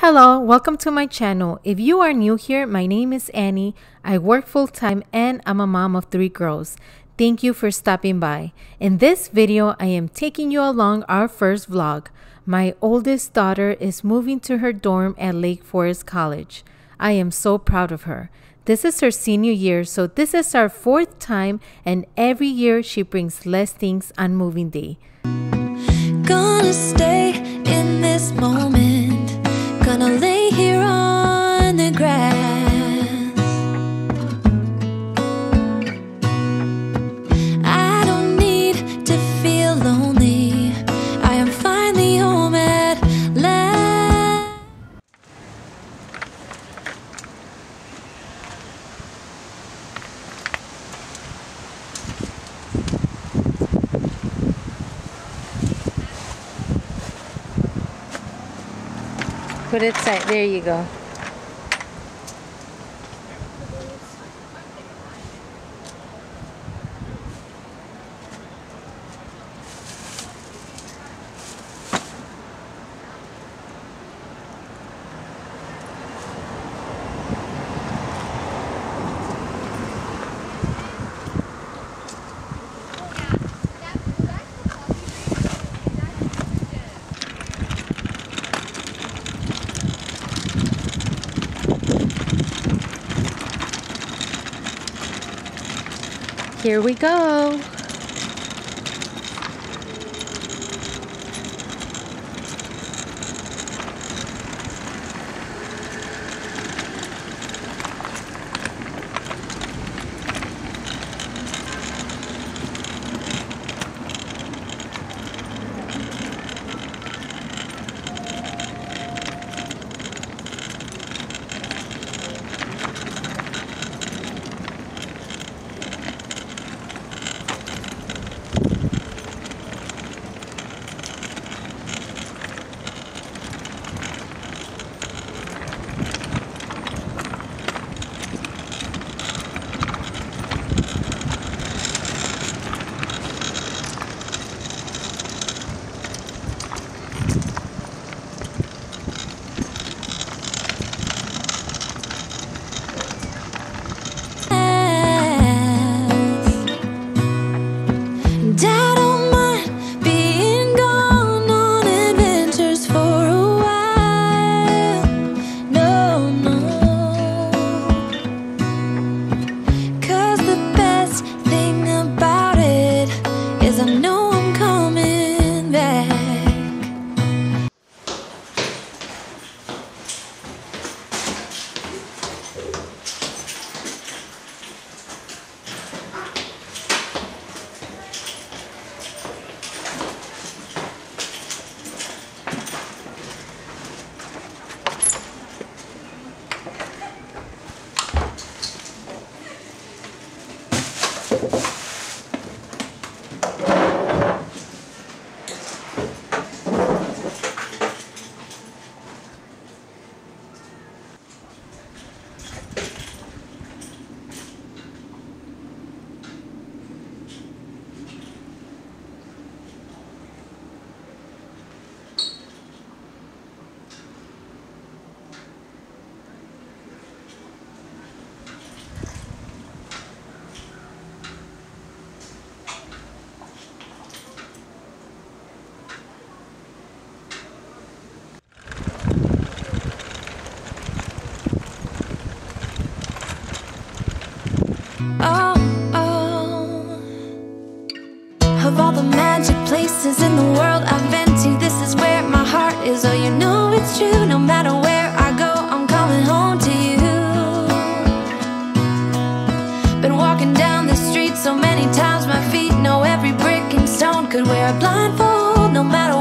Hello, welcome to my channel. If you are new here, my name is Annie. I work full time and I'm a mom of three girls. Thank you for stopping by. In this video, I am taking you along our first vlog. My oldest daughter is moving to her dorm at Lake Forest College. I am so proud of her. This is her senior year, so this is our fourth time, and every year she brings less things on moving day. Gonna stay in this moment. Put it tight. There you go. Here we go. Is I know magic places in the world I've been to, this is where my heart is. Oh, you know it's true. No matter where I go, I'm coming home to you. Been walking down the street so many times, my feet know every brick and stone. Could wear a blindfold, no matter